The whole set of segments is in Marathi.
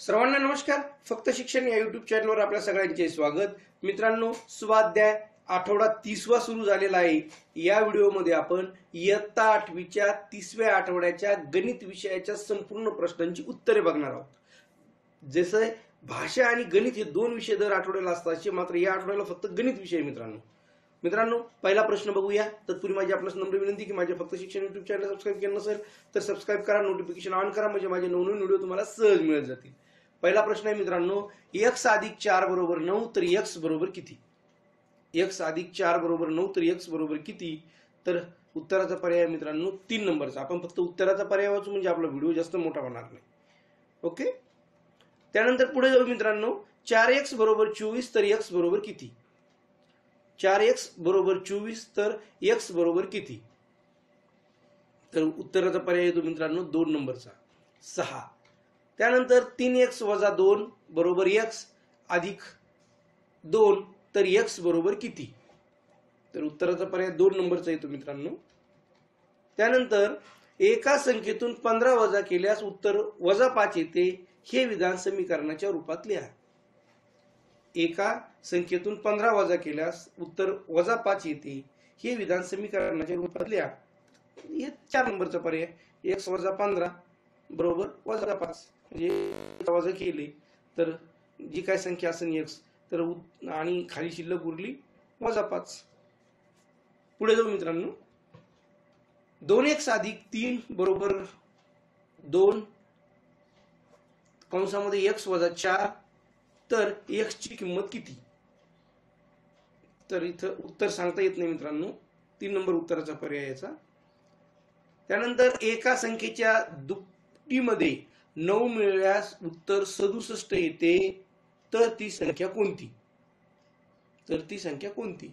सर्वांना नमस्कार. फक्त शिक्षण या युट्यूब चॅनलवर आपल्या सगळ्यांचे स्वागत. मित्रांनो स्वाध्याय आठवडा तीसवा सुरू झालेला आहे. या व्हिडिओमध्ये आपण इयत्ता आठवीच्या तिसव्या आठवड्याच्या गणित विषयाच्या संपूर्ण प्रश्नांची उत्तरे बघणार आहोत. जसं भाषा आणि गणित हे दोन विषय दर आठवड्याला असतात असे मात्र या आठवड्याला फक्त गणित विषय मित्रांनो. मित्रांनो पहिला प्रश्न बघूया. तत्पूर्वी माझी आपल्यास नम्र विनंती की माझे फक्त शिक्षण युट्यूब चॅनल सबस्क्राईब केलं नसेल तर सबस्क्राईब करा नोटिफिकेशन ऑन करा. म्हणजे माझे नवनवीन व्हिडिओ तुम्हाला सहज मिळत जातील. पहिला प्रश्न आहे मित्रांनो एक्स अधिक चार बरोबर नऊ तर एक्स बरोबर किती? एक्स अधिक चार बरोबर नऊ तर एक्स बरोबर किती? तर उत्तराचा पर्याय मित्रांनो तीन नंबरचा. आपण फक्त उत्तराचा पर्याय वाचू म्हणजे आपला व्हिडिओ जास्त मोठा होणार नाही. ओके? त्यानंतर पुढे जाऊ मित्रांनो चार एक्स बरोबर चोवीस तर एक्स बरोबर किती? चार एक्स बरोबर चोवीस तर एक्स बरोबर किती? तर उत्तराचा पर्याय येतो मित्रांनो दोन नंबरचा. सहा. त्यानंतर तीन एक्स वजा दोन बरोबर एक्स अधिक दोन तर एक्स बरोबर किती? तर उत्तराचा पर्याय दोन नंबरचा येतो मित्रांनो. त्यानंतर एका संख्येतून पंधरा वजा केल्यास उत्तर वजा पाच येते. हे विधान समीकरणाच्या रूपात लिहा. एका संख्येतून पंधरा वजा केल्यास उत्तर वजा पाच येते. हे विधान समीकरणाच्या रूपात लिहा. हे चार नंबरचा पर्याय. एक्स वजा पंधरा बरोबर वजा पाच. म्हणजे केले तर जी काय संख्या असेल एक्स तर आणि खाली शिल्लक उरली वजा पाच. पुढे जाऊ मित्रांनो. दोन एक्स अधिक तीन बरोबर दोन. कंसामध्ये एक्स वजा चार. तर एक्स ची किंमत किती? तर इथं उत्तर सांगता येत नाही मित्रांनो. तीन नंबर उत्तराचा पर्याय याचा. त्यानंतर एका संख्येच्या दुपटीमध्ये नऊ मिळाल्यास उत्तर सदुसष्ट येते. तर ती संख्या कोणती? तर ती संख्या कोणती?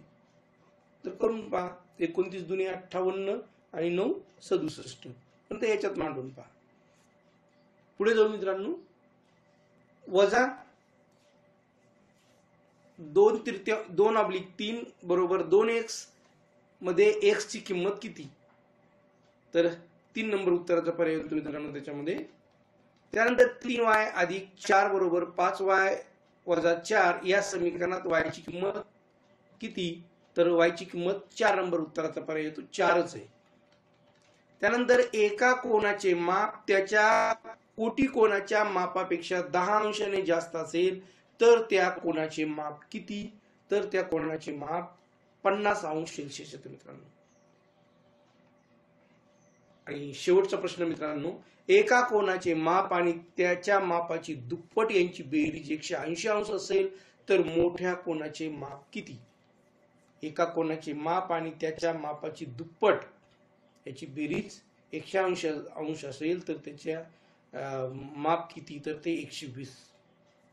तर करून पहा. एकोणतीस दुनिया अठ्ठावन्न आणि नऊ सदुसष्ट. पण ते याच्यात मांडून पहा. पुढे जाऊ मित्रांनो. वजा दोन तृतीय दोन अब्लिक तीन बरोबर दोन एक्समध्ये एक्सची किंमत किती? तर तीन नंबर उत्तराचा पर्याय येतो मित्रांनो त्याच्यामध्ये. त्यानंतर तीन वाय अधिक चार बरोबर पाच वाय वजा चार या समीकरणात वायची ची किंमत किती? तर वायची ची किंमत चार नंबर उत्तराचा पर्याय येतो. चारच आहे. त्यानंतर एका कोणाचे माप त्याच्या कोटी कोणाच्या मापापेक्षा दहा अंशाने जास्त असेल तर त्या कोणाचे माप किती? तर त्या कोणाचे माप पन्नास अंश सेल्सिअस मित्रांनो. आणि शेवटचा प्रश्न मित्रांनो एका कोणाचे माप आणि त्याच्या मापाची दुप्पट यांची बेरीज एकशे ऐंशी अंश असेल तर मोठ्या कोणाचे माप किती? एका कोणाचे माप आणि त्याच्या मापाची दुप्पट याची बेरीज एकशे अंश अंश असेल तर त्याच्या माप किती? तर ते एकशे वीस.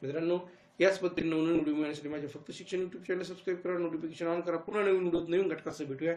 मित्रांनो याच पद्धतीने नवीन व्हिडिओ मिळण्यासाठी माझ्या फक्त शिक्षण युट्यूब चॅनल सबस्क्राईब करा नोटिफिकेशन ऑन करा. पुन्हा नवीन व्हिडिओ नवीन घटकासह भेटूया.